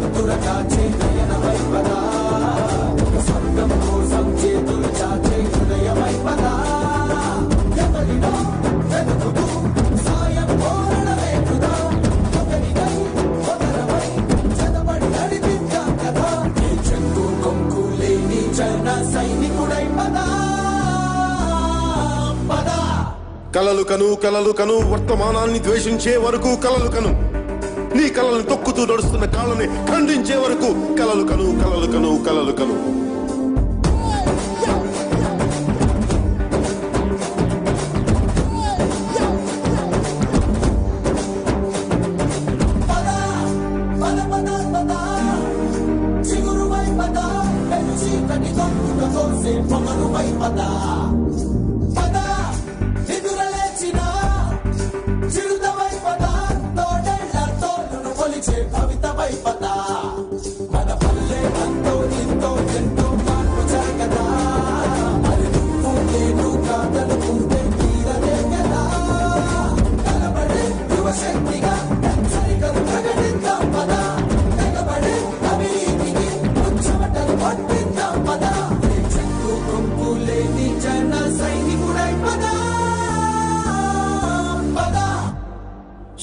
నెత్తుర కాచే నయనమై పదా కోసం చేతులు చాచే హృదయమై పదా వెతుకుతూ సాయం ఒకరికై ఒకరమై కదా ఈ చెక్కు కొంకు లేని జన సైనికుడై పదా కలలు కను కలలు కను వర్తమానాన్ని ద్వేషించే వరకు కలలు కను. నీ కలలను తొక్కుతూ నడుస్తున్న కాళ్ళని ఖండించే వరకు కలలు కను కలలు కను కలలు కను. పద పద పద పద.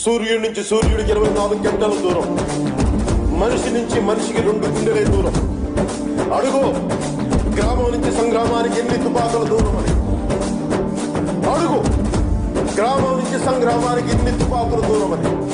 సూర్యుడి నుంచి సూర్యుడికి ఇరవై నాలుగు గంటల దూరం. మనిషి నుంచి మనిషికి రెండు గుండెలే దూరం. అడుగు గ్రామం నుంచి సంగ్రామానికి ఎన్ని తుపాకుల దూరం అని. అడుగు గ్రామం నుంచి సంగ్రామానికి ఎన్ని తుపాకుల దూరం అని.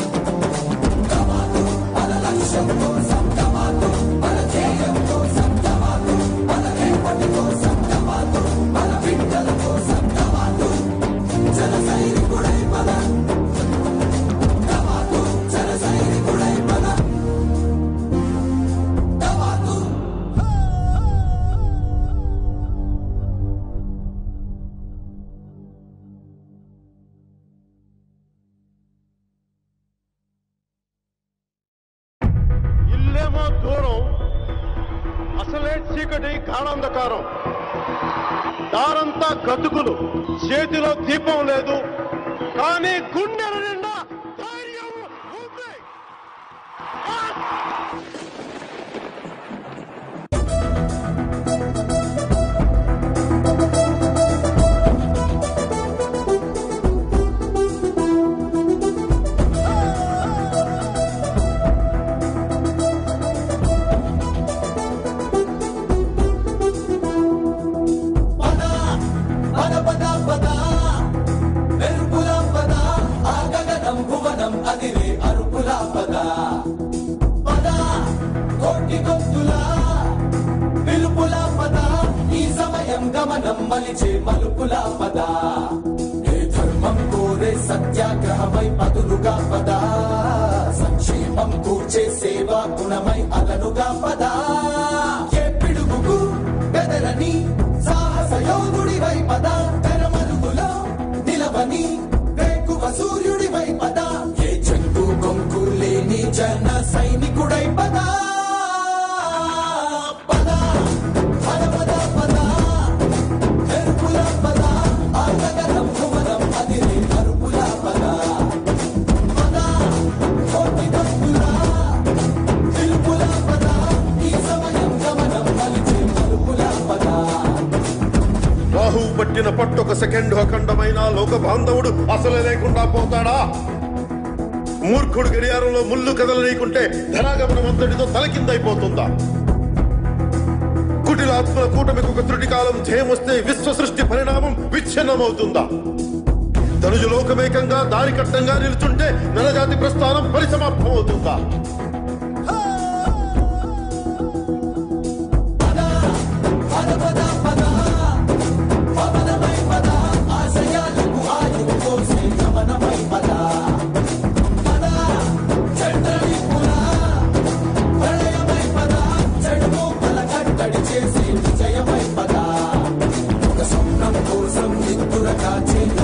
దూరం. అసలే చీకటి గాఢాంధకారం. దారంతా గతుకులు. చేతిలో దీపం లేదు. కానీ గుండెల నిండా కోటి గొంతుల పిలుపుల పద ఈ సమయం గమనం మలిచే మలుపుల పద. ఏ ధర్మం కోరే సత్యాగ్రహమై పదులుగా పద. సంక్షేమం కూర్చే సేవా గుణమై అదనుగా పద. ఏ పిడుగుకు బెదరని సాహస యోధుడివై పద. తెరమరుగులో నిలవని వేకువ సూర్యుడివై పద. ఏ చెంగు కొంకు లేని జన సైనికుడై పద పట్టిన పట్టొక సెకండ్ అఖండమైన లోక బాంధవుడు అసలే లేకుండా పోతాడా? మూర్ఖుడు గడియారంలో ముళ్ళు కదలనీయకుంటే ధనాగమనం అంతటితో తలకిందైపోతుందా కుటిలాత్మల కూటమికి ఒక త్రుటి కాలం ధ్యేయమొస్తే విశ్వ సృష్టి పరిణామం విచ్ఛిన్నమవుతుందా? ధనుజు లోకమేకంగా దారి కట్టంగా నిలుచుంటే నలజాతి ప్రస్థానం పరిసమాప్తమవుతుందా? Lord, I take